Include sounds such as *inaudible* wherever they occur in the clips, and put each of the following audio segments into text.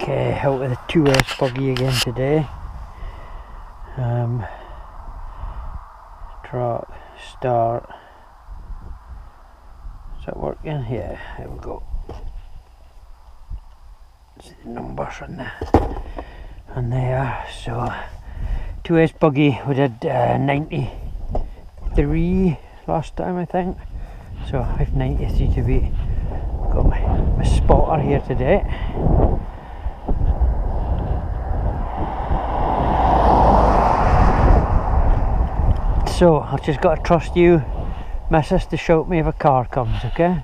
Okay, out with a 2S buggy again today. Um, start. Is that working? Yeah, there we go. See the numbers on there. And there, so 2S buggy, we did uh, 93 last time I think. So I've 93 to be. Got my, my spotter here today. So I've just got to trust you, missus, to shout me if a car comes? Okay.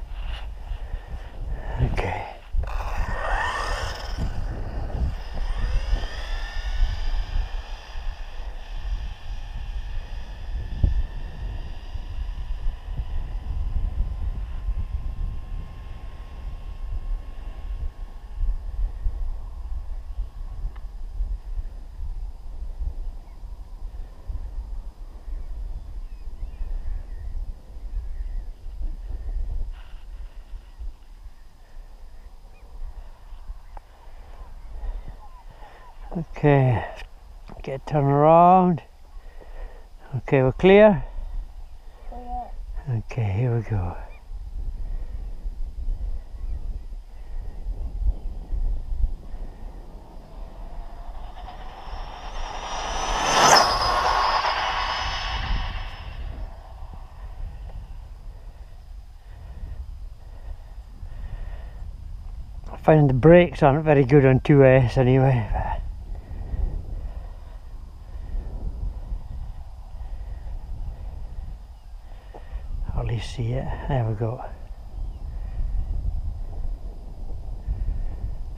Okay, get turn around. Okay, we're clear. Okay, here we go. Finding the brakes aren't very good on 2S anyway. Hardly see it. There we go.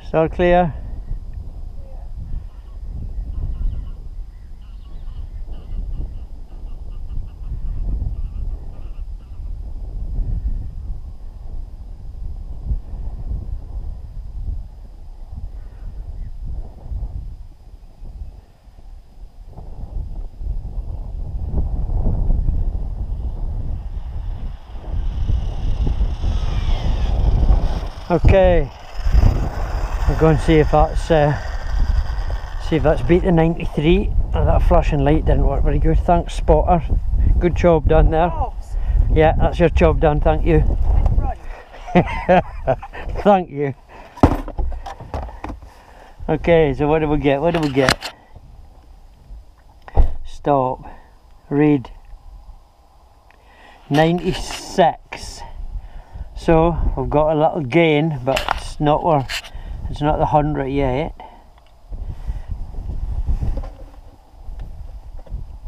Still clear? Okay, we'll go and see if that's uh, see if that's beat the 93. Oh, that flashing light didn't work very good. Thanks, spotter. Good job done there. Yeah, that's your job done. Thank you. *laughs* Thank you. Okay, so what do we get? What do we get? Stop. Read. 96. So we've got a little gain, but it's not where it's not the hundred yet.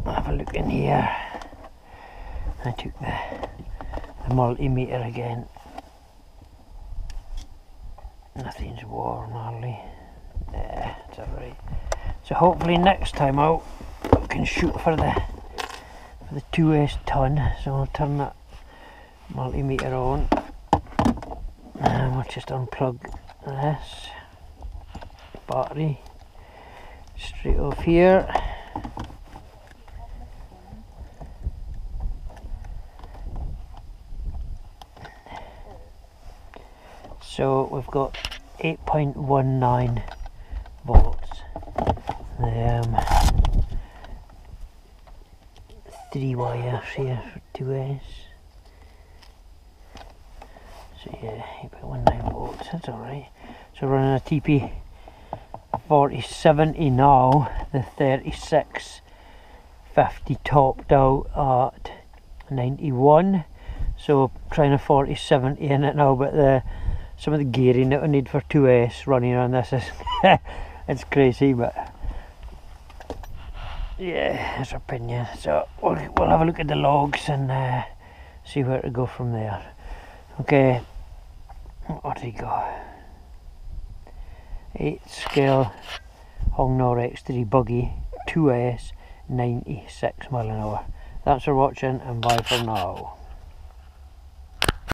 Have a look in here. I took the the multimeter again. Nothing's warm hardly. Yeah, it's alright. So hopefully next time out I can shoot for the for the 2S ton. So I'll turn that multimeter on and we'll just unplug this battery straight off here. So we've got 8.19 volts. The um, three wires here for 2S so yeah, 8.19 volts, that's alright. So running a TP 4070 now, the 3650 topped out at 91. So trying a 4070 in it now, but the some of the gearing that we need for 2S running on this is *laughs* it's crazy, but yeah, it's opinion. So we'll, we'll have a look at the logs and uh, see where to go from there. Okay, what he go? 8 scale Hongnor X3 buggy 2S 96 mile an hour. Thanks for watching and bye for now.